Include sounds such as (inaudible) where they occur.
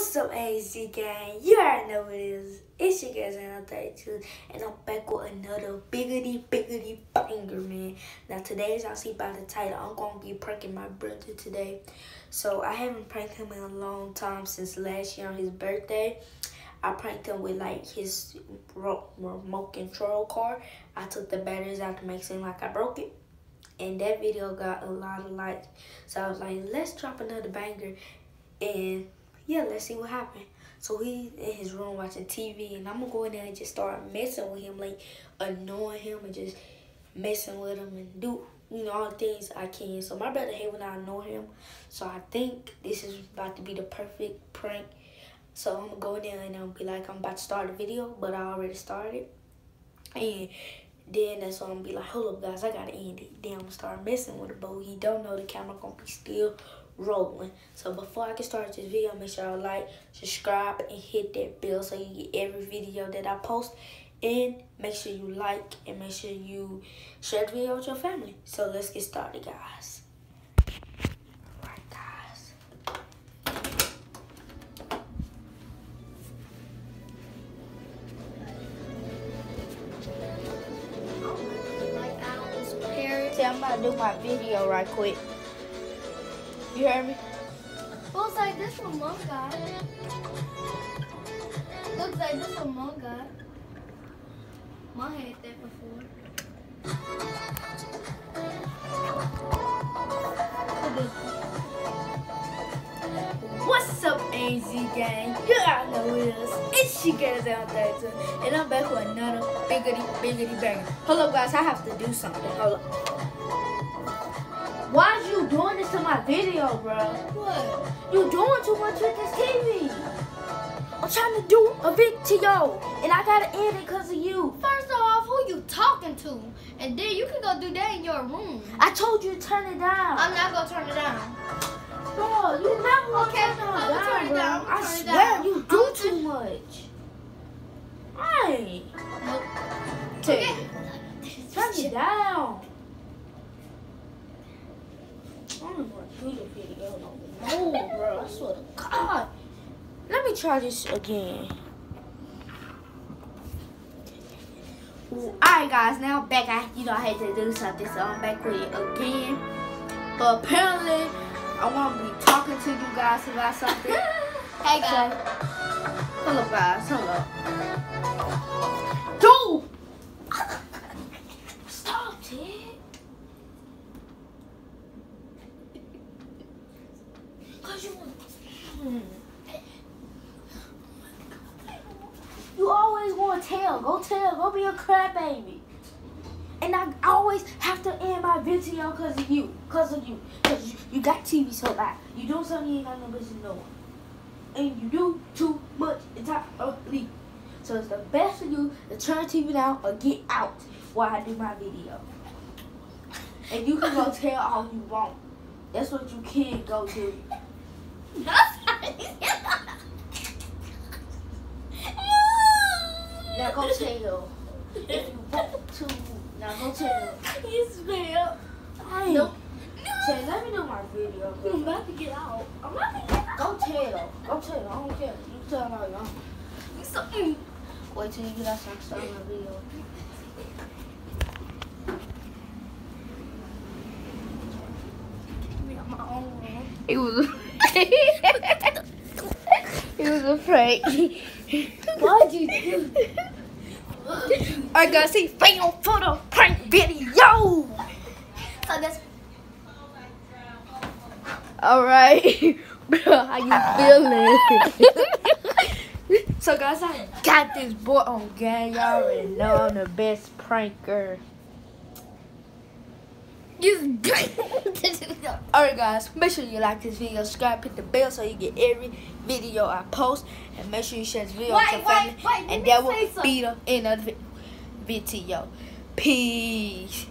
What's up, AZ gang? You already know what it is. It's your guys, and 32, and I'm back with another biggity, biggity banger, man. Now, today, as y'all see by the title, I'm to be pranking my brother today. So, I haven't pranked him in a long time since last year on his birthday. I pranked him with, like, his remote control car. I took the batteries out to make it seem like I broke it. And that video got a lot of likes. So, I was like, let's drop another banger. And yeah, let's see what happened. So he in his room watching TV, and I'm gonna go in there and just start messing with him, like annoying him and just messing with him and do you know all the things I can. So my brother hate when I annoy him. So I think this is about to be the perfect prank. So I'm gonna go in there and I'll be like, I'm about to start a video, but I already started. And then that's when I'm gonna be like, hold up guys, I gotta end it. Then I'm gonna start messing with it, but he don't know the camera gonna be still rolling. So before I get started this video, make sure you like, subscribe, and hit that bell so you get every video that I post. And make sure you like and make sure you share the video with your family. So let's get started, guys. Alright, guys. I'm about to do my video right quick. You hear me? Looks like this one mom got. Looks like this one mom got. Mom had that before. What's up, AZ gang? You all know it is. It's your guys out there too. And I'm back with another biggity, biggity banger. Hold up, guys. I have to do something. Hold up. My video, bro? What? You doing too much with this TV. I'm trying to do a video, and I gotta end it because of you. First off, who you talking to? And then you can go do that in your room. I told you to turn it down. I'm not gonna turn it down. Bro, you never gonna Okay, turn it I'm down, turn it bro. down, I'm I swear down. you do I'm too much. Hey, Nope. Tell Okay. turn it down. I don't want to do the video no more, bro. I swear to God. Let me try this again. Alright guys, now I'm back. I, you know, I had to do something, so I'm back with it again. But apparently, I want to be talking to you guys about something. (laughs) Hey guys. Hold up, guys. Hold up. Dude! You, always want to tell. Go tell. Go be a crap baby. And I always have to end my video because of you. Because of you. Because you, you got TV so bad. You do something you ain't got no business knowing and you do too much entirely. So it's the best for you to turn TV down or get out while I do my video. And you can go tell all you want. That's what you can go do. Now go tell. If you want to, now go tell. You smell. Hey, Nope. Say, let me do my video. I'm about to get out. I'm about to get out. Go tell. Go tell. I don't care. You tell all you want. So, mm. Wait till you get outside and start my video. It was It was a prank. Why'd you do I got see fail for the prank video. So that's Alright. (laughs) How you feeling? (laughs) so guys, I got this boy on gang. Y'all already know I'm the best pranker. (laughs) Alright guys, make sure you like this video, subscribe, hit the bell so you get every video I post. And make sure you share this video with your family. wait, wait, and that will be the end of the video. Peace.